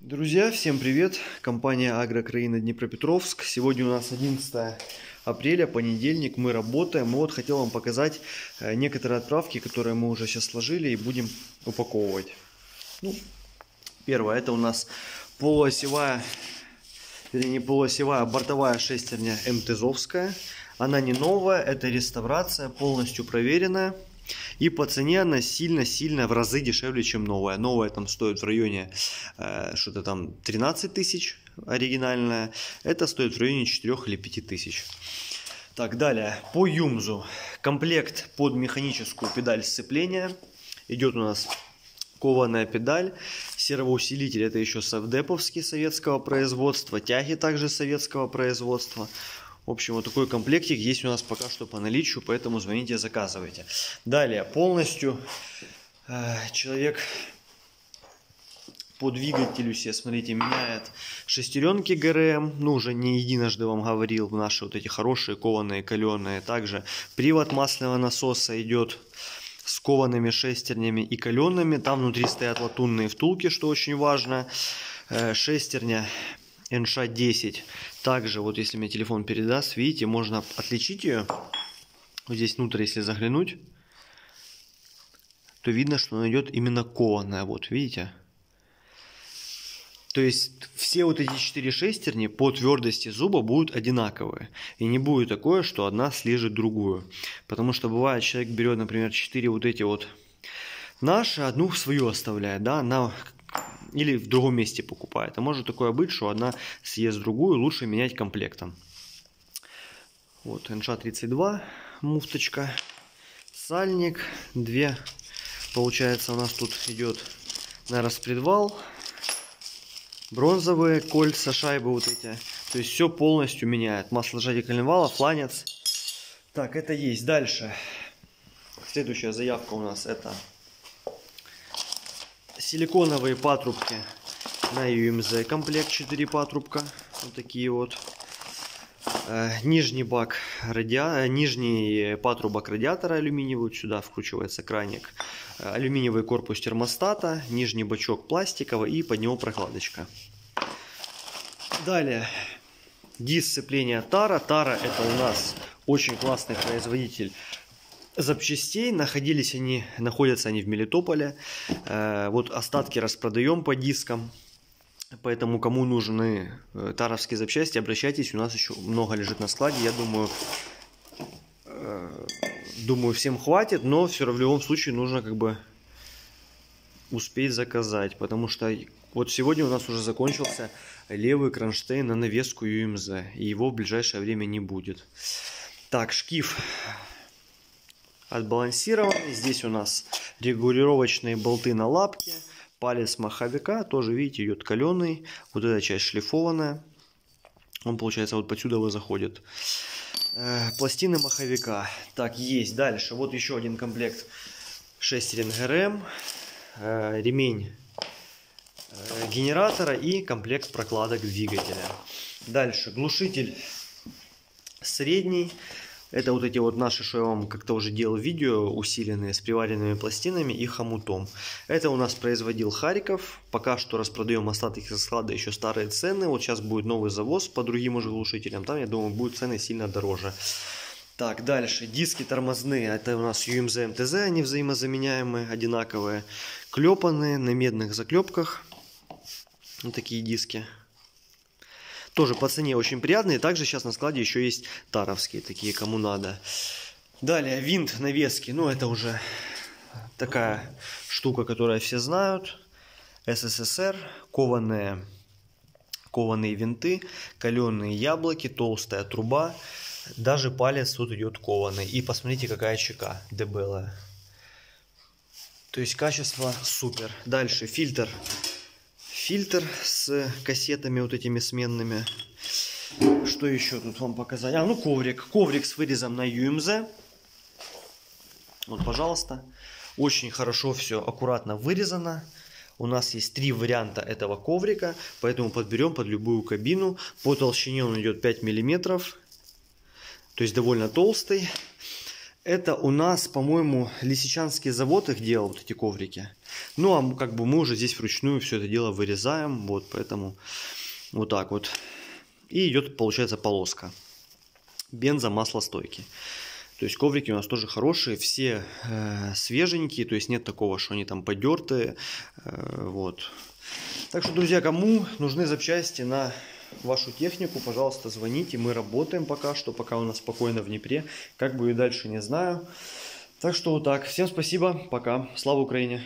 Друзья, всем привет! Компания Агрокраина Днепропетровск. Сегодня у нас 11 апреля, понедельник, мы работаем. Вот хотел вам показать э, некоторые отправки, которые мы уже сейчас сложили и будем упаковывать. Ну, первое, это у нас полуосевая, или не полуосевая, а бортовая шестерня МТЗовская. Она не новая, это реставрация, полностью проверенная. И по цене она сильно-сильно в разы дешевле, чем новая. Новая там стоит в районе э, что-то там 13 тысяч оригинальная. Это стоит в районе 4 или 5 тысяч. Так, далее. По Юмзу. Комплект под механическую педаль сцепления. Идет у нас кованая педаль, сервоусилитель это еще совдеповский советского производства, тяги также советского производства. В общем, вот такой комплектик есть у нас пока что по наличию, поэтому звоните, заказывайте. Далее, полностью э, человек по двигателю себе, смотрите, меняет шестеренки ГРМ, ну, уже не единожды вам говорил, наши вот эти хорошие кованые, каленые. Также привод масляного насоса идет с коваными шестернями и калеными. Там внутри стоят латунные втулки, что очень важно. Э, шестерня NSHA-10. Также, вот если мне телефон передаст, видите, можно отличить ее. Вот здесь внутрь, если заглянуть, то видно, что она идет именно кованая. Вот, видите? То есть все вот эти четыре шестерни по твердости зуба будут одинаковые. И не будет такое, что одна слежит другую. Потому что бывает, человек берет, например, четыре вот эти вот наши, одну свою оставляет, да, она или в другом месте покупает. А может такое быть, что одна съест другую, лучше менять комплектом. Вот НШ-32, муфточка, сальник, две, получается у нас тут идет на распредвал, бронзовые кольца, шайбы вот эти. То есть все полностью меняет. Маслосжатие вала, фланец. Так, это есть. Дальше. Следующая заявка у нас это силиконовые патрубки на UMZ комплект 4 патрубка. Вот такие вот. Э, нижний бак радиа... Э, нижний патрубок радиатора алюминиевый. Сюда вкручивается краник. Э, алюминиевый корпус термостата. Нижний бачок пластиковый и под него прокладочка. Далее. Диск сцепления Тара. Тара это у нас очень классный производитель запчастей. Находились они, находятся они в Мелитополе. Э, вот остатки распродаем по дискам. Поэтому кому нужны э, таровские запчасти, обращайтесь. У нас еще много лежит на складе. Я думаю, э, думаю всем хватит, но все равно в любом случае нужно как бы успеть заказать. Потому что вот сегодня у нас уже закончился левый кронштейн на навеску ЮМЗ. И его в ближайшее время не будет. Так, шкив отбалансированный. Здесь у нас регулировочные болты на лапке. Палец маховика тоже, видите, идет каленый. Вот эта часть шлифованная. Он, получается, вот подсюда вы заходит. Э, пластины маховика. Так, есть. Дальше. Вот еще один комплект шестерен ГРМ. Э, ремень э, генератора и комплект прокладок двигателя. Дальше. Глушитель средний это вот эти вот наши, что я вам как-то уже делал видео, усиленные с приваренными пластинами и хомутом. Это у нас производил Харьков. Пока что распродаем остатки со склада еще старые цены. Вот сейчас будет новый завоз по другим уже глушителям. Там, я думаю, будут цены сильно дороже. Так, дальше. Диски тормозные. Это у нас UMZ MTZ, они взаимозаменяемые, одинаковые. Клепанные на медных заклепках. Вот такие диски. Тоже по цене очень приятные. Также сейчас на складе еще есть таровские, такие кому надо. Далее, винт навески. Ну, это уже такая штука, которую все знают. СССР, кованые, кованые винты, каленые яблоки, толстая труба. Даже палец тут идет кованый. И посмотрите, какая чека дебелая. То есть качество супер. Дальше фильтр фильтр с кассетами вот этими сменными. Что еще тут вам показать? А, ну коврик. Коврик с вырезом на UMZ. Вот, пожалуйста. Очень хорошо все аккуратно вырезано. У нас есть три варианта этого коврика, поэтому подберем под любую кабину. По толщине он идет 5 миллиметров, то есть довольно толстый. Это у нас, по-моему, Лисичанский завод их делал, вот эти коврики. Ну, а как бы мы уже здесь вручную все это дело вырезаем, вот, поэтому вот так вот. И идет, получается, полоска. Бензо маслостойкий. То есть коврики у нас тоже хорошие, все э, свеженькие, то есть нет такого, что они там подертые. Э, вот. Так что, друзья, кому нужны запчасти на вашу технику, пожалуйста, звоните. Мы работаем пока что, пока у нас спокойно в Днепре. Как будет дальше, не знаю. Так что вот так. Всем спасибо. Пока. Слава Украине.